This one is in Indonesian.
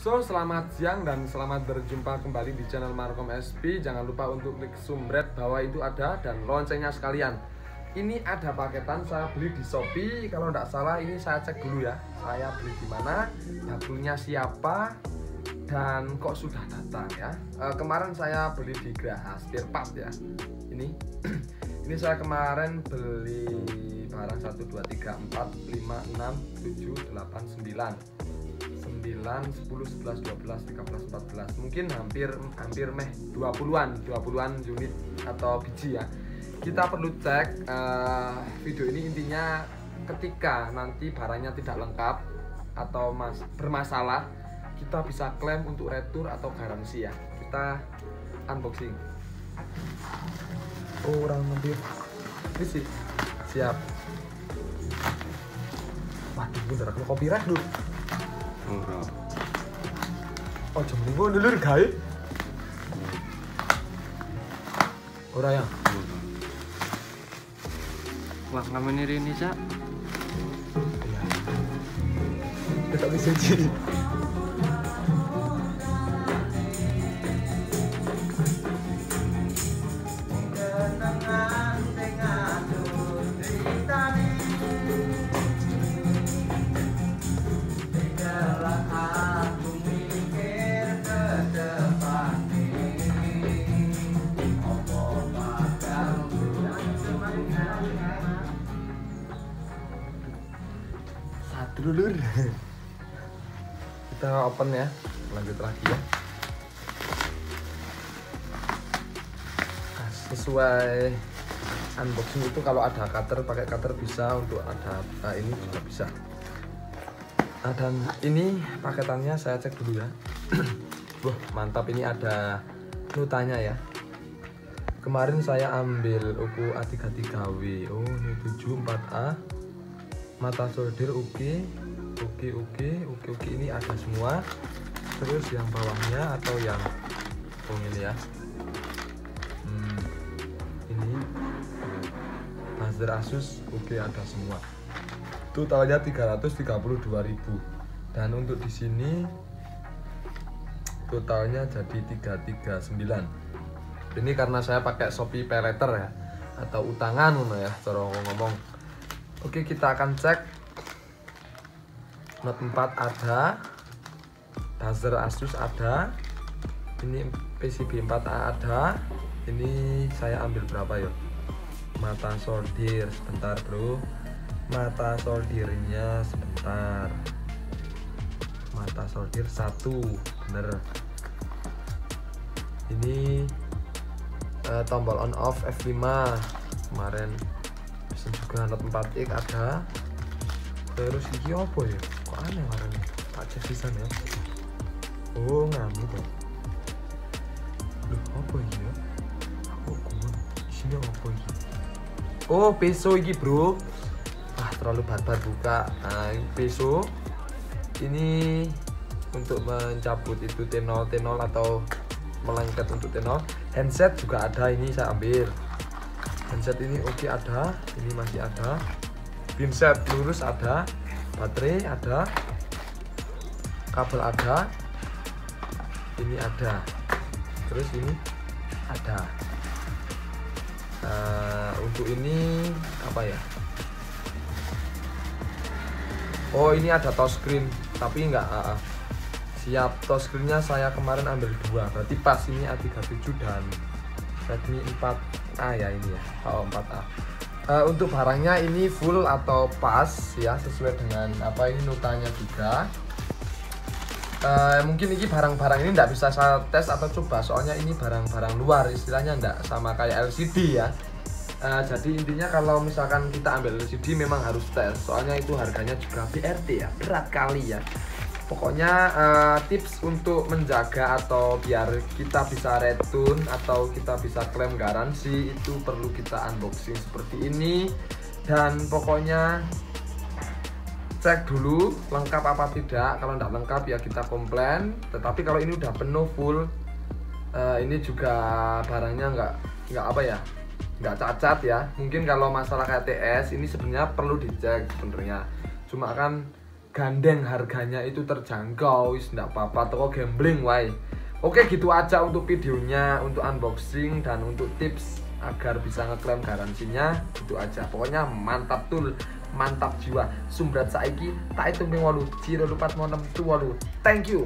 So, selamat siang dan selamat berjumpa kembali di channel Markom SP. Jangan lupa untuk klik sumbret bawah itu ada dan loncengnya sekalian. Ini ada paketan saya beli di Shopee. Kalau tidak salah ini saya cek dulu ya. Saya beli di mana, dapurnya siapa, dan kok sudah datang ya. E, kemarin saya beli di Graha Spare Part ya. Ini ini saya kemarin beli barang 1 2 3 4 5 6 7 8 9 9, 10, 11, 12, 13, 14 mungkin hampir hampir meh 20-an 20-an unit atau biji ya. Kita perlu cek uh, video ini intinya ketika nanti barangnya tidak lengkap atau mas bermasalah kita bisa klaim untuk retur atau garansi ya. Kita unboxing. Oh orang hampir ini sih. Siap. Waduh bener aku copyright dulu Ora. Oh, jam minggu dulur gawe. Ora ya. Wah, ngamen ini Cak. Iya. Kita bisa jadi. Dulur. Kita open ya. Lanjut lagi ya. Nah, sesuai unboxing itu kalau ada cutter pakai cutter bisa. Untuk ada nah, ini juga bisa. Nah, dan ini paketannya saya cek dulu ya. Wah mantap. Ini ada notanya ya. Kemarin saya ambil uku A33W oh ini 74A mata solder oke oke oke oke oke ini ada semua. Terus yang bawahnya atau yang oh ini ya. Hmm, ini buzzer Asus oke ada semua. Totalnya 332.000 dan untuk di sini totalnya jadi 339 ini karena saya pakai Shopee Pay Letter ya atau utangan ya cara ngomong oke kita akan cek. Note 4 ada. Buzzer Asus ada. Ini PCB 4A ada. Ini saya ambil berapa ya mata solder sebentar bro. Mata soldernya sebentar. Mata solder satu bener. Ini uh, tombol on off F5 kemarin juga Note 4X ada. Terus ini apa ya? Kok aneh warnanya tak cek sisan ya. Oh ngamu dong Loh, apa ini ya? Aku kumon isinya apa ini oh peso ini bro. Ah terlalu barbar buka. Nah ini peso. Ini untuk mencabut itu T0 T0 atau melengket untuk T0 handset juga ada ini saya ambil handset ini oke okay, ada ini masih ada. Pinset lurus ada baterai ada kabel ada ini ada. Terus ini ada. Uh, untuk ini apa ya? Oh ini ada touchscreen tapi enggak uh, siap touchscreennya saya kemarin ambil dua. Berarti pas ini A37 dan Redmi 4A ya ini ya. Oh 4A uh, untuk barangnya ini full atau pas ya sesuai dengan apa ini notanya juga. Uh, mungkin ini barang-barang ini tidak bisa saya tes atau coba soalnya ini barang-barang luar istilahnya tidak sama kayak LCD ya. Uh, jadi intinya kalau misalkan kita ambil LCD memang harus tes soalnya itu harganya juga BRT ya berat kali ya pokoknya uh, tips untuk menjaga atau biar kita bisa return atau kita bisa klaim garansi itu perlu kita unboxing seperti ini. Dan pokoknya cek dulu lengkap apa tidak. Kalau tidak lengkap ya kita komplain. Tetapi kalau ini udah penuh full uh, ini juga barangnya nggak nggak apa ya nggak cacat ya. Mungkin kalau masalah KTS ini sebenarnya perlu dicek sebenarnya. Cuma kan gandeng harganya itu terjangkau wis ndak apa-apa toko gambling wae. Oke gitu aja untuk videonya untuk unboxing dan untuk tips agar bisa ngeklaim garansinya. Itu aja. Pokoknya mantap tuh mantap jiwa. Sumbrat saiki tak itu ping 8 jiro lupat mau 6 thank you